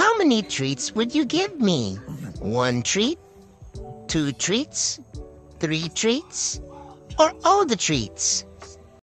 How many treats would you give me? One treat? Two treats? Three treats? Or all the treats?